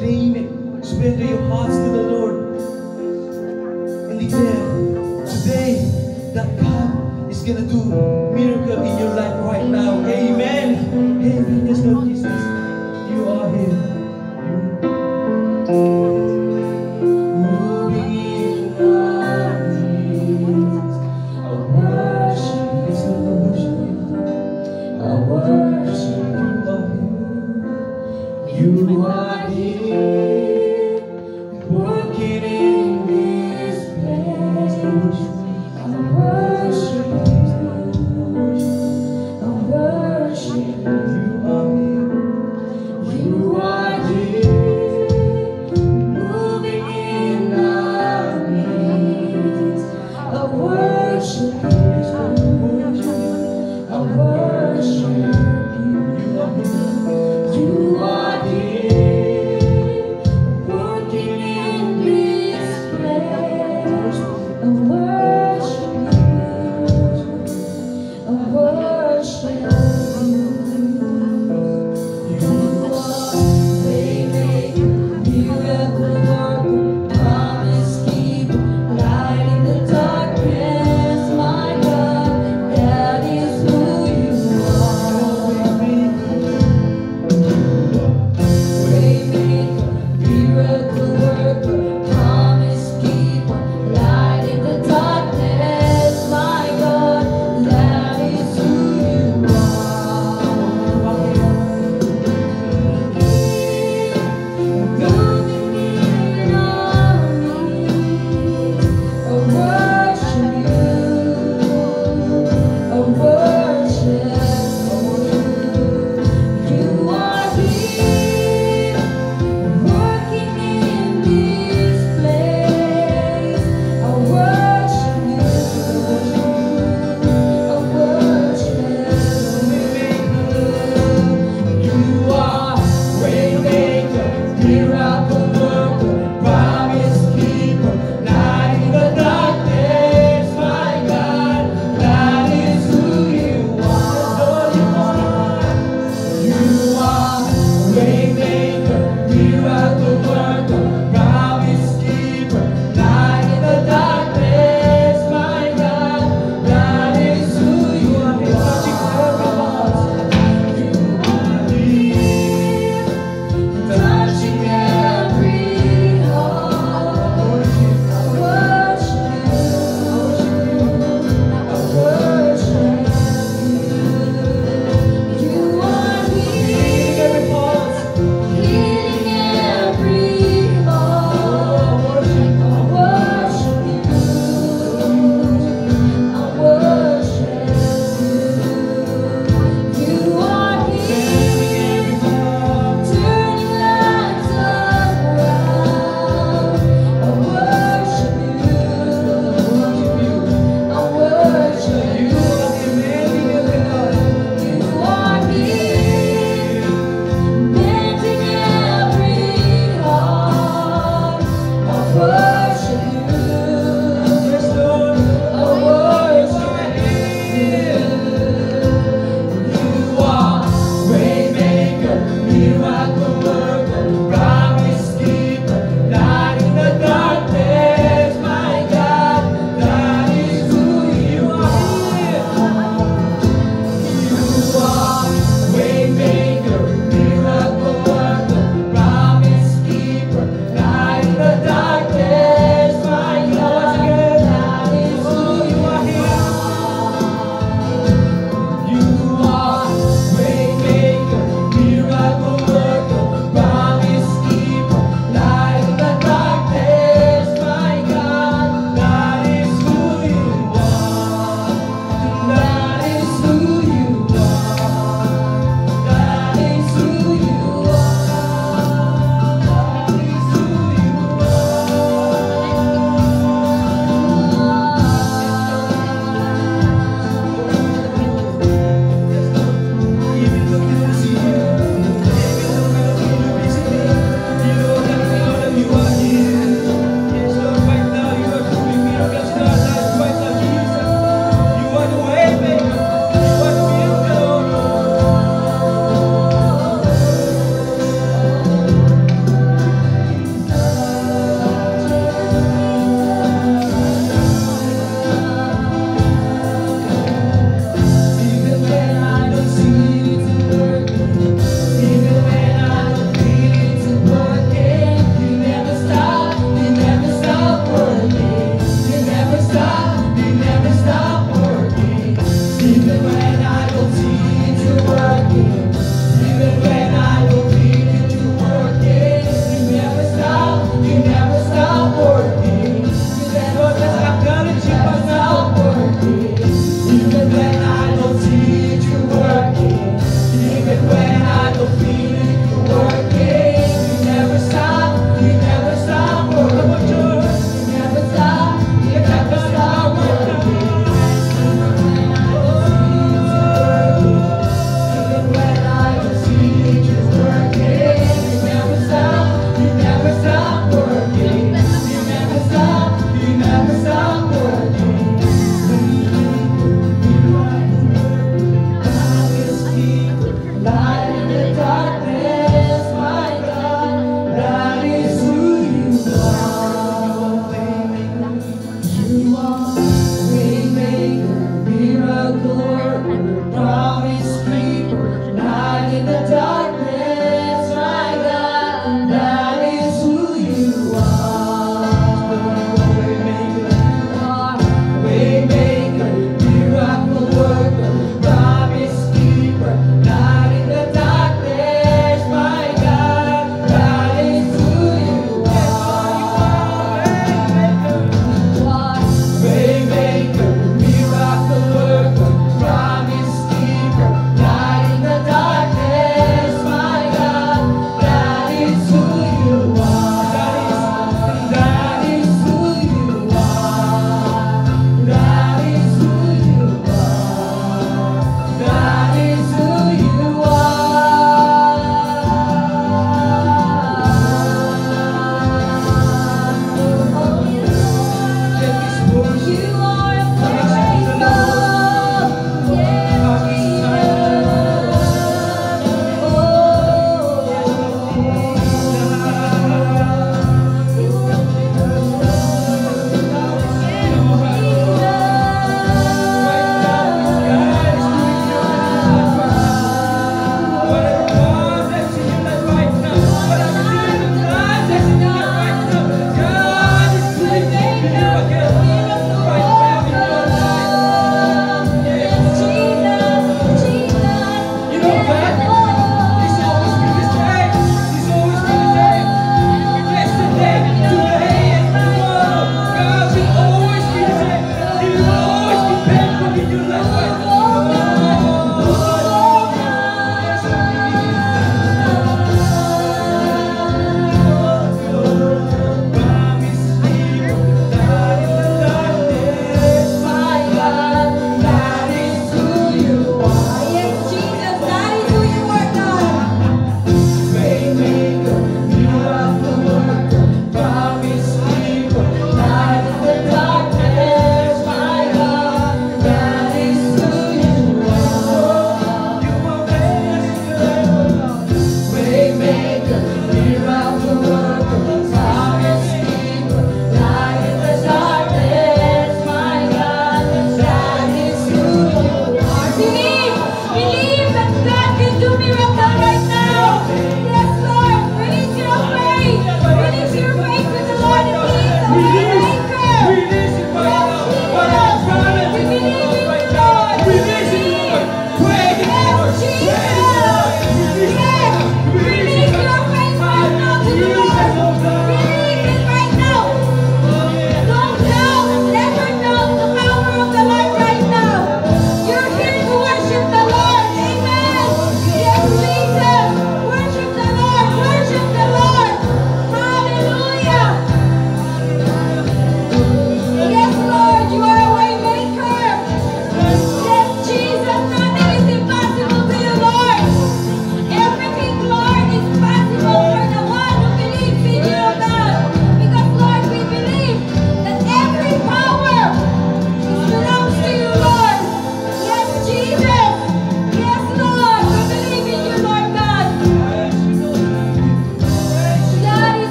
dreaming. Surrender your hearts to the Lord and declare today that God is going to do miracle in your life right now. Amen. Amen. Yes, Lord Jesus, you are here. You are